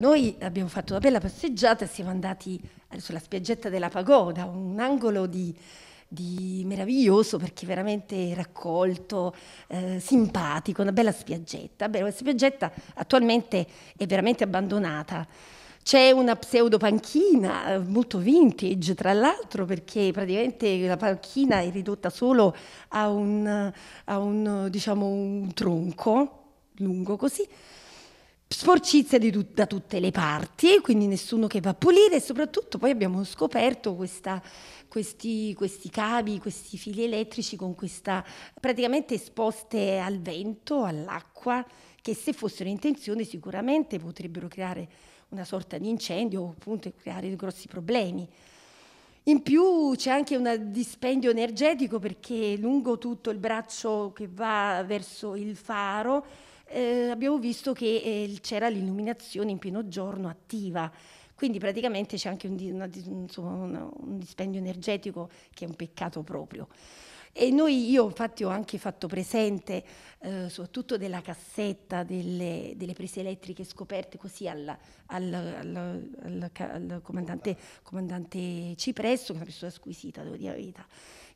Noi abbiamo fatto una bella passeggiata e siamo andati sulla spiaggetta della Pagoda, un angolo di, di meraviglioso perché veramente raccolto, eh, simpatico, una bella spiaggetta. Beh, questa spiaggetta attualmente è veramente abbandonata. C'è una pseudo panchina eh, molto vintage, tra l'altro, perché praticamente la panchina è ridotta solo a un, a un, diciamo, un tronco lungo così sporcizia tut- da tutte le parti, quindi nessuno che va a pulire e soprattutto poi abbiamo scoperto questa, questi, questi, cavi, questi fili elettrici con questa praticamente esposte al vento, all'acqua, che se fossero in tensione sicuramente potrebbero creare una sorta di incendio o appunto creare grossi problemi. In più c'è anche un dispendio energetico perché lungo tutto il braccio che va verso il faro eh, abbiamo visto che eh, c'era l'illuminazione in pieno giorno attiva. Quindi praticamente c'è anche un, una, insomma, una, un dispendio energetico che è un peccato proprio. E noi, io infatti ho anche fatto presente, eh, soprattutto della cassetta delle, delle, prese elettriche scoperte così al, al, al, al comandante, comandante, Cipresso, che è una persona squisita, devo dire la verità.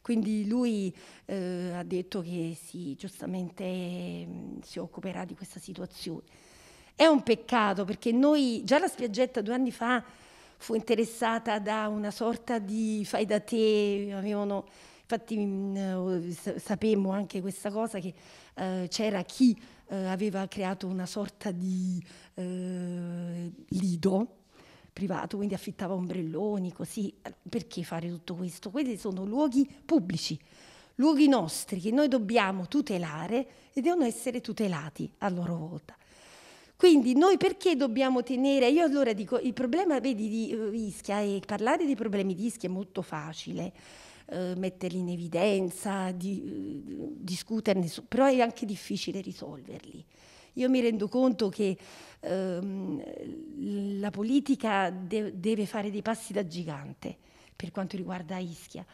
Quindi lui eh, ha detto che sì, giustamente mh, mm, si occuperà di questa situazione. È un peccato perché noi, già la spiaggetta due anni fa fu interessata da una sorta di fai da te, avevano Infatti mm, sapemmo anche questa cosa che eh, c'era chi eh, aveva creato una sorta di eh, lido privato, quindi affittava ombrelloni, così. Perché fare tutto questo? Quelli sono luoghi pubblici, luoghi nostri che noi dobbiamo tutelare e devono essere tutelati a loro volta. Quindi noi perché dobbiamo tenere, io allora dico, il problema vedi, di uh, Ischia e parlare dei problemi di Ischia è molto facile, uh, metterli in evidenza, di, uh, discuterne, su, però è anche difficile risolverli. Io mi rendo conto che ehm, la politica de- deve fare dei passi da gigante per quanto riguarda Ischia.